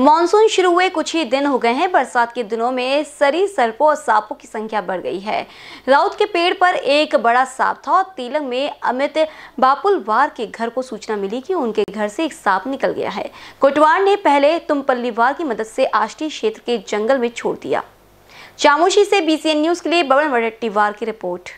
Monsoon शुरू हुए कुछ ही दिन हो गए हैं। बरसात के दिनों में सरी, सर्पों और सांपों की संख्या बढ़ गई है। राउत के पेड़ पर एक बड़ा सांप था और तीलंग में अमित बापुलवार के घर को सूचना मिली कि उनके घर से एक सांप निकल गया है। कोटवार ने पहले तुमपल्लीवार की मदद से आष्टी क्षेत्र के जंगल में छोड़ दिया। चामोशी से बीसीएन न्यूज़ के लिए बबन वडट्टीवार की रिपोर्ट।